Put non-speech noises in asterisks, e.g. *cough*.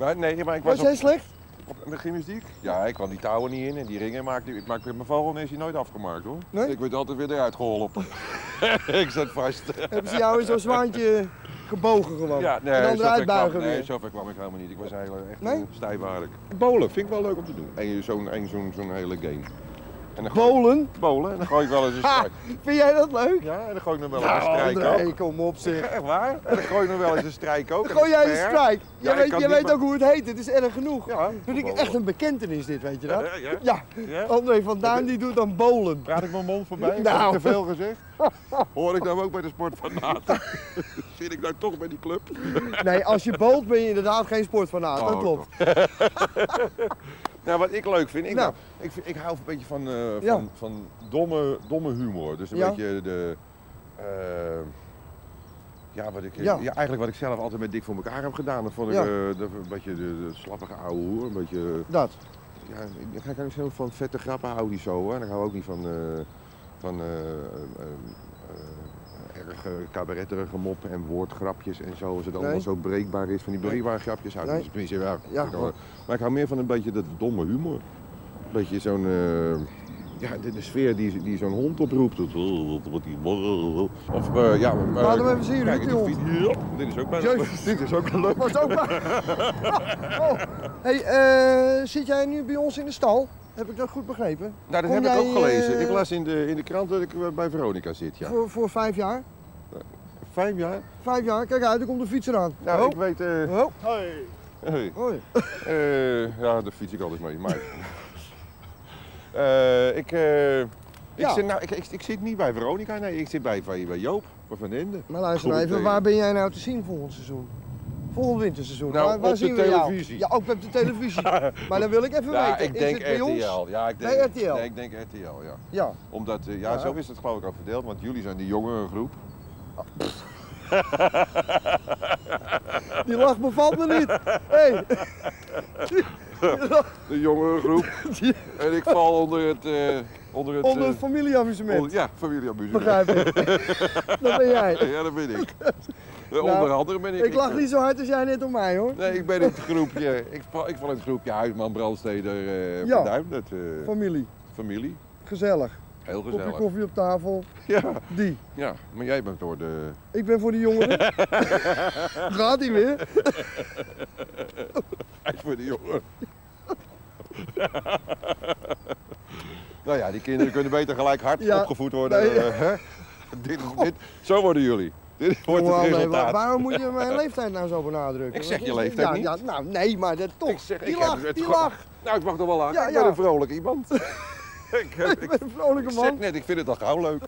Maar nee, maar ik was Was jij op, slecht? op gymnastiek. Ja, ik kwam die touwen niet in en die ringen maakte ik. maakte mijn vogelnest nooit afgemaakt hoor. Nee? Ik werd altijd weer eruit geholpen. *laughs* ik zat vast. Hebben ze jou in zo'n zwaantje gebogen gewoon? Ja, nee, en dan eruit kwam, buigen nee, weer? zover kwam ik helemaal niet. Ik was eigenlijk echt Nee? nee? stijfwaardig. Bolen vind ik wel leuk om te doen. En zo'n en zo'n zo'n hele game. En dan Bolen? Bolen, en dan gooi ik wel eens een Ha! strijk. Vind jij dat leuk? Ja, en dan gooi ik nog wel eens een Nou, strijk André, ook. kom op zeg. Echt waar? En dan gooi ik nog wel eens een strijk ook. en Gooi jij een strijk? Jij weet, niet weet ook hoe het heet, het is erg genoeg. Ja, Vind ik echt een bekentenis dit, weet je dat? Ja, ja. André van Duin die doet dan bolen. Praat ik mijn mond voorbij? Nou. Heb ik te veel gezegd? *laughs* Hoor ik nou ook bij de sportfanaten? *laughs* Zit ik nou toch bij die club? Nee, als je bolt ben je inderdaad geen sportfanaat, dat Oh, klopt. *laughs* Nou, wat ik leuk vind, ik, Nou. nou, ik, vind- ik hou een beetje van, eh, van, Ja. van domme, domme humor. Dus een Ja. beetje de. eh, ja, wat ik, Ja. ja. eigenlijk wat ik zelf altijd met Dik voor elkaar heb gedaan. Dat vond ik Ja. eh, de- een beetje de, de slappige oude hoer. Een beetje. Dat. Ja, ik ga ook zo van vette grappen houden niet zo hoor. En ik hou ook niet van. van eh, eh, erg cabaretterige moppen en woordgrapjes en zo. Als het allemaal Nee. zo breekbaar is. Van die breekbare grapjes hou Nee. niet. Tenminste, ja, Ja, ik wel- maar- maar ik hou meer van een beetje dat domme humor. Een beetje zo'n. eh, ja, de, de sfeer die, die zo'n hond oproept. Eh, wat- die- Of ja. maar- Laat hem even zien, Kijk, die hond. Dit is ook bijna. Jezus. *laughs* Dit is ook leuk. Was ook. *laughs* Oh. Hey, zit jij nu bij ons in de stal? Heb ik dat goed begrepen? Nou, dat Kom heb ik ook gelezen. eh, Ik las in de, in de krant dat ik eh, bij Veronica zit. Ja. Voor, voor vijf jaar? Vijf jaar? Vijf jaar, kijk uit, er komt de fiets eraan. Nou, oh. ik weet. eh, Oh. hey. Hoi. Eh, ja, daar fiets ik altijd mee. Maar... *laughs* Eh, ik, eh, ik, Ja. zit, nou, ik, ik, ik zit niet bij Veronica, nee. Ik zit bij, bij, Joop, bij Van Ende. Maar luister nou even, waar ben jij nou te zien volgend seizoen? Volgend winterseizoen. Nou, waar, waar de zien we jou? televisie. Ja, ook op de televisie. *laughs* maar dan wil ik even Ja, weten, ik is denk het bij ons? RTL. Ja, ik denk, Bij RTL? Nee, ik denk RTL, ja. Ja. Omdat, eh, ja, Ja. zo is het geloof ik ook verdeeld, want jullie zijn de jongere groep. *laughs* Die lach bevalt me niet. Hey. *laughs* De jongere groep. en ik val onder het... eh, onder het, Onder eh, het familieamusement. onder- ja, familieamusement. Begrijp ik. dat ben jij. Ja, dat ben ik. Eh, onder andere ben ik. Ik lach niet zo hard als jij net om mij hoor. Nee, ik ben in het groepje. *laughs* Ik ik val in het groepje Huisman, Brandsteder, eh Ja. Duin. Dat, eh, Familie. familie. Gezellig. Heel Kopje gezellig. koffie op tafel. Ja, Die. ja, maar jij bent door de. Ik ben voor de jongeren. *laughs* Gaat hij weer? Hij is voor de jongen. nou ja, die kinderen kunnen beter gelijk hard Ja. opgevoed worden. Nee, ja. dit, dit, zo worden jullie. Dit wordt het resultaat. waar- waarom moet je mijn leeftijd nou zo benadrukken? Ik zeg je leeftijd ja, niet. Ja, nou, nee, maar dat toch. Ik zeg, die ik lach, die gewoon- lach. Nou, ik mag toch wel lachen. Ja, ik ben een vrolijk iemand. *laughs* ik, heb, Ik ik, ben een vrolijke ik man. zeg net, ik vind het al gauw leuk.